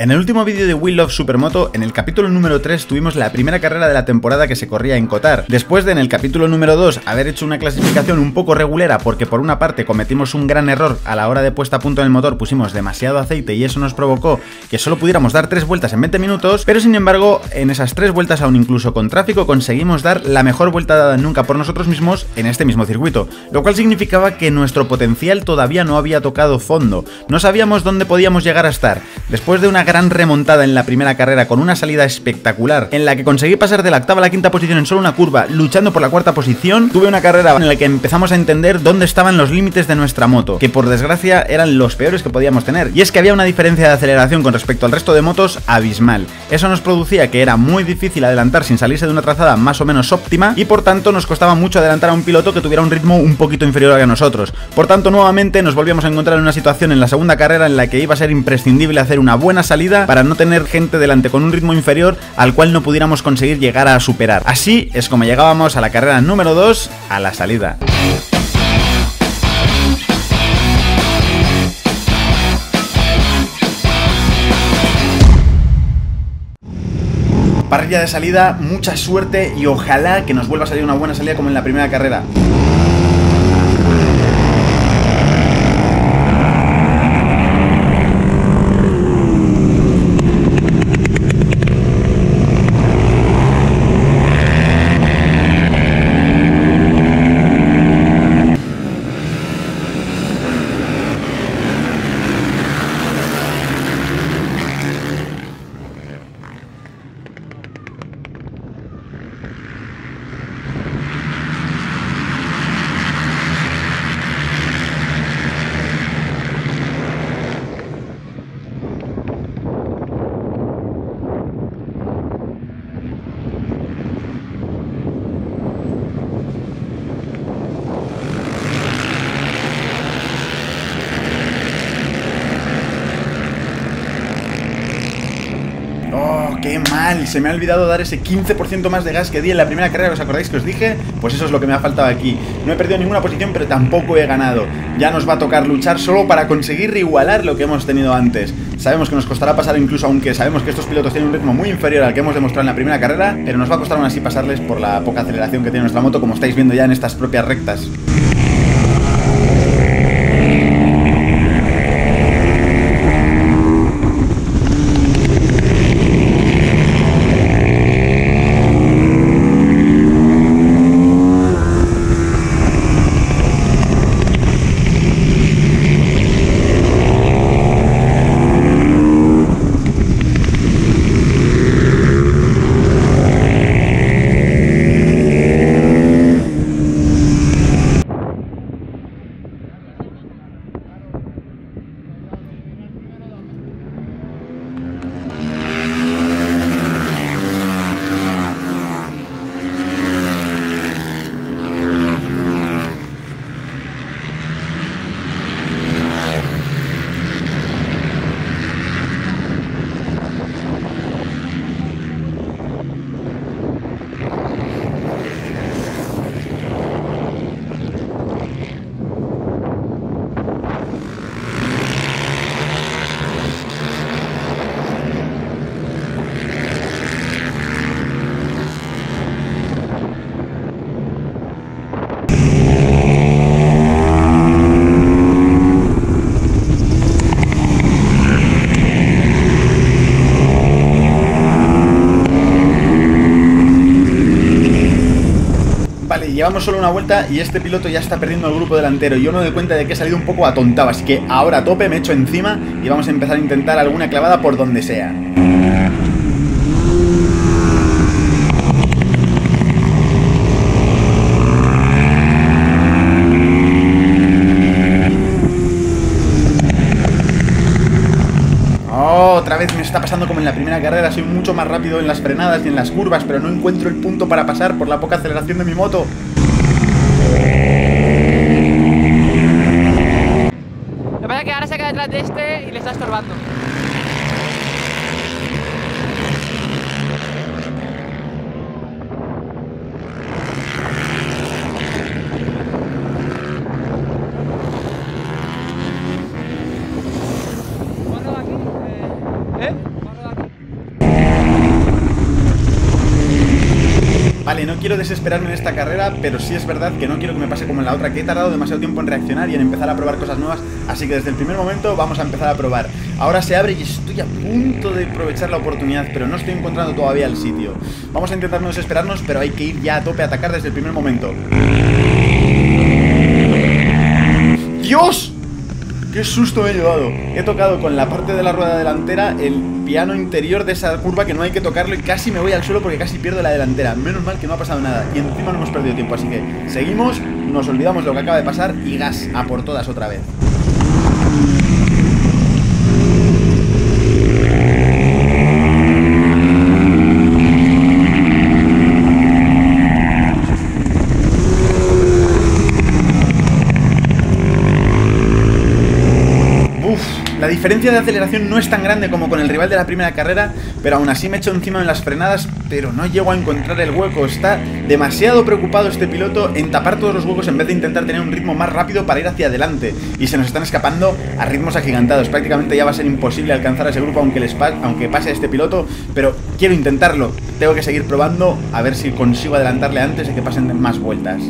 En el último vídeo de We Love Supermoto, en el capítulo número 3 tuvimos la primera carrera de la temporada que se corría en Qatar. Después de en el capítulo número 2 haber hecho una clasificación un poco regulera porque por una parte cometimos un gran error a la hora de puesta a punto en el motor, pusimos demasiado aceite y eso nos provocó que solo pudiéramos dar 3 vueltas en 20 minutos, pero sin embargo en esas 3 vueltas aún incluso con tráfico conseguimos dar la mejor vuelta dada nunca por nosotros mismos en este mismo circuito, lo cual significaba que nuestro potencial todavía no había tocado fondo, no sabíamos dónde podíamos llegar a estar. Después de una gran remontada en la primera carrera con una salida espectacular en la que conseguí pasar de la octava a la quinta posición en solo una curva luchando por la cuarta posición, tuve una carrera en la que empezamos a entender dónde estaban los límites de nuestra moto, que por desgracia eran los peores que podíamos tener. Y es que había una diferencia de aceleración con respecto al resto de motos abismal. Eso nos producía que era muy difícil adelantar sin salirse de una trazada más o menos óptima y por tanto nos costaba mucho adelantar a un piloto que tuviera un ritmo un poquito inferior a nosotros. Por tanto, nuevamente nos volvíamos a encontrar en una situación en la segunda carrera en la que iba a ser imprescindible hacer una buena salida para no tener gente delante con un ritmo inferior al cual no pudiéramos conseguir llegar a superar. Así es como llegábamos a la carrera número 2, a la salida. Parrilla de salida, mucha suerte y ojalá que nos vuelva a salir una buena salida como en la primera carrera. Qué mal, se me ha olvidado dar ese 15% más de gas que di en la primera carrera, ¿os acordáis que os dije? Pues eso es lo que me ha faltado aquí. No he perdido ninguna posición, pero tampoco he ganado. Ya nos va a tocar luchar solo para conseguir igualar lo que hemos tenido antes. Sabemos que nos costará pasar incluso, aunque sabemos que estos pilotos tienen un ritmo muy inferior al que hemos demostrado en la primera carrera, pero nos va a costar aún así pasarles por la poca aceleración que tiene nuestra moto, como estáis viendo ya en estas propias rectas. Llevamos solo una vuelta y este piloto ya está perdiendo el grupo delantero. Yo me doy cuenta de que he salido un poco atontado, así que ahora a tope me echo encima y vamos a empezar a intentar alguna clavada por donde sea. otra vez me está pasando como en la primera carrera, soy mucho más rápido en las frenadas y en las curvas, pero no encuentro el punto para pasar por la poca aceleración de mi moto. Lo que pasa es que ahora se queda detrás de este y le está estorbando. ¿Eh? No quiero desesperarme en esta carrera, pero sí es verdad que no quiero que me pase como en la otra, que he tardado demasiado tiempo en reaccionar y en empezar a probar cosas nuevas, así que desde el primer momento vamos a empezar a probar. Ahora se abre y estoy a punto de aprovechar la oportunidad, pero no estoy encontrando todavía el sitio. Vamos a intentar no desesperarnos, pero hay que ir ya a tope a atacar desde el primer momento. ¡Dios! ¡Qué susto me he llevado! He tocado con la parte de la rueda delantera el piano interior de esa curva que no hay que tocarlo y casi me voy al suelo porque casi pierdo la delantera. Menos mal que no ha pasado nada y encima no hemos perdido tiempo, así que seguimos, nos olvidamos de lo que acaba de pasar y gas a por todas otra vez. La diferencia de aceleración no es tan grande como con el rival de la primera carrera, pero aún así me echo encima en las frenadas, pero no llego a encontrar el hueco. Está demasiado preocupado este piloto en tapar todos los huecos en vez de intentar tener un ritmo más rápido para ir hacia adelante. Y se nos están escapando a ritmos agigantados. Prácticamente ya va a ser imposible alcanzar a ese grupo aunque, pase este piloto, pero quiero intentarlo. Tengo que seguir probando a ver si consigo adelantarle antes de que pasen más vueltas.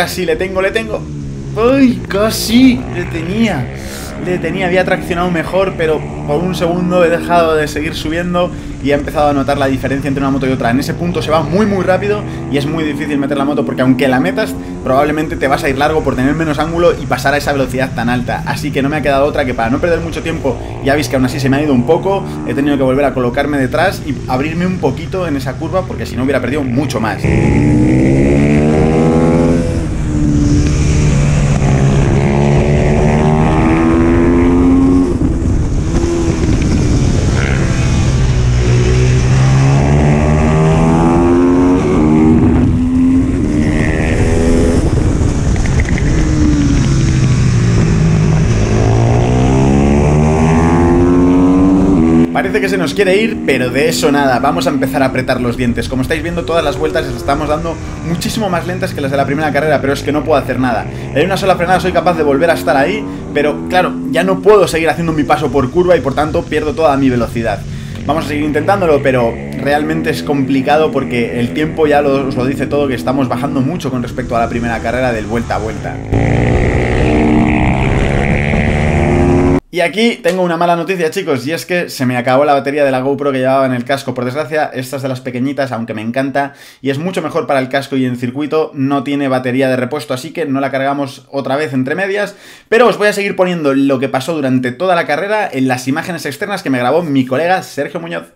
Ahora le tengo, le tengo. ¡Ay, casi! Le tenía. Le tenía, había traccionado mejor, pero por un segundo he dejado de seguir subiendo y he empezado a notar la diferencia entre una moto y otra. En ese punto se va muy muy rápido y es muy difícil meter la moto porque aunque la metas, probablemente te vas a ir largo por tener menos ángulo y pasar a esa velocidad tan alta. Así que no me ha quedado otra que para no perder mucho tiempo, ya veis que aún así se me ha ido un poco, he tenido que volver a colocarme detrás y abrirme un poquito en esa curva porque si no hubiera perdido mucho más. Nos quiere ir, pero de eso nada, vamos a empezar a apretar los dientes. Como estáis viendo, todas las vueltas las estamos dando muchísimo más lentas que las de la primera carrera, pero es que no puedo hacer nada. En una sola frenada soy capaz de volver a estar ahí, pero claro, ya no puedo seguir haciendo mi paso por curva y por tanto pierdo toda mi velocidad. Vamos a seguir intentándolo, pero realmente es complicado porque el tiempo ya lo, os lo dice todo, que estamos bajando mucho con respecto a la primera carrera del vuelta a vuelta. Y aquí tengo una mala noticia, chicos, y es que se me acabó la batería de la GoPro que llevaba en el casco. Por desgracia, esta es de las pequeñitas, aunque me encanta, y es mucho mejor para el casco y en circuito, no tiene batería de repuesto, así que no la cargamos otra vez entre medias. Pero os voy a seguir poniendo lo que pasó durante toda la carrera en las imágenes externas que me grabó mi colega Sergio Muñoz.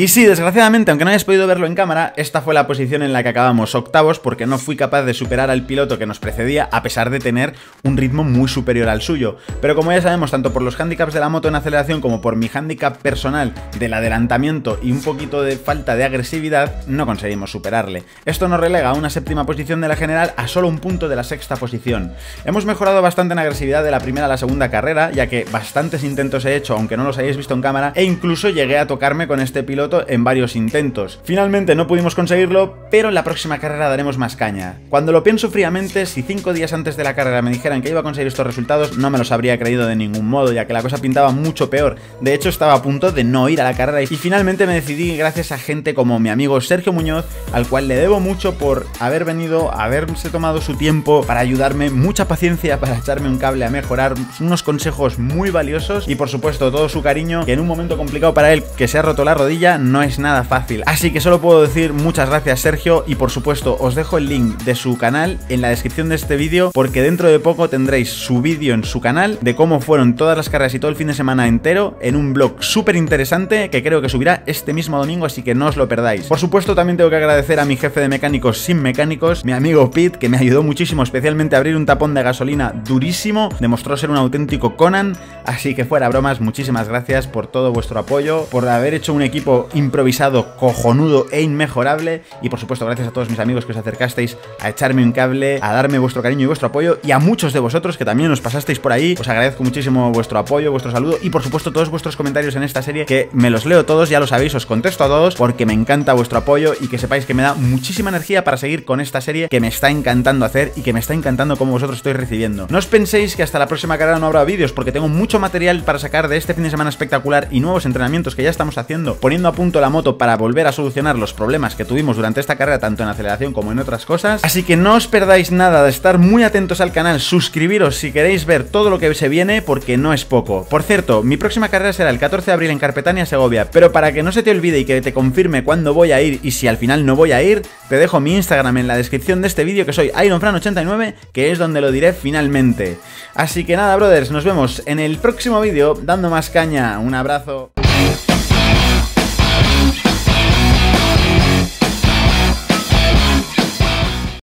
Y sí, desgraciadamente, aunque no hayáis podido verlo en cámara, esta fue la posición en la que acabamos octavos porque no fui capaz de superar al piloto que nos precedía a pesar de tener un ritmo muy superior al suyo. Pero como ya sabemos, tanto por los handicaps de la moto en aceleración como por mi handicap personal del adelantamiento y un poquito de falta de agresividad, no conseguimos superarle. Esto nos relega a una séptima posición de la general a solo un punto de la sexta posición. Hemos mejorado bastante en agresividad de la primera a la segunda carrera, ya que bastantes intentos he hecho, aunque no los hayáis visto en cámara, e incluso llegué a tocarme con este en varios intentos. Finalmente no pudimos conseguirlo, pero en la próxima carrera daremos más caña. Cuando lo pienso fríamente, si cinco días antes de la carrera me dijeran que iba a conseguir estos resultados, no me los habría creído de ningún modo, ya que la cosa pintaba mucho peor. De hecho, estaba a punto de no ir a la carrera y finalmente me decidí gracias a gente como mi amigo Sergio Muñoz, al cual le debo mucho por haber venido, haberse tomado su tiempo para ayudarme, mucha paciencia para echarme un cable a mejorar, unos consejos muy valiosos y por supuesto todo su cariño, que en un momento complicado para él, que se ha roto la rodilla, no es nada fácil. Así que solo puedo decir muchas gracias Sergio y por supuesto os dejo el link de su canal en la descripción de este vídeo porque dentro de poco tendréis su vídeo en su canal de cómo fueron todas las carreras y todo el fin de semana entero en un blog súper interesante que creo que subirá este mismo domingo así que no os lo perdáis. Por supuesto también tengo que agradecer a mi jefe de mecánicos sin mecánicos, mi amigo Pete, que me ayudó muchísimo especialmente a abrir un tapón de gasolina durísimo, demostró ser un auténtico Conan, así que fuera bromas, muchísimas gracias por todo vuestro apoyo, por haber hecho un equipo improvisado cojonudo e inmejorable y por supuesto gracias a todos mis amigos que os acercasteis a echarme un cable, a darme vuestro cariño y vuestro apoyo y a muchos de vosotros que también os pasasteis por ahí, os agradezco muchísimo vuestro apoyo, vuestro saludo y por supuesto todos vuestros comentarios en esta serie que me los leo todos, ya lo sabéis, os contesto a todos porque me encanta vuestro apoyo y que sepáis que me da muchísima energía para seguir con esta serie que me está encantando hacer y que me está encantando como vosotros estoy recibiendo. No os penséis que hasta la próxima carrera no habrá vídeos porque tengo mucho material para sacar de este fin de semana espectacular y nuevos entrenamientos que ya estamos haciendo, poniendo a punto la moto para volver a solucionar los problemas que tuvimos durante esta carrera tanto en aceleración como en otras cosas. Así que no os perdáis nada de estar muy atentos al canal, suscribiros si queréis ver todo lo que se viene porque no es poco. Por cierto, mi próxima carrera será el 14 de abril en Carpetania, Segovia, pero para que no se te olvide y que te confirme cuándo voy a ir y si al final no voy a ir, te dejo mi Instagram en la descripción de este vídeo que soy IronFran89, que es donde lo diré finalmente. Así que nada, brothers, nos vemos en el próximo vídeo dando más caña. Un abrazo.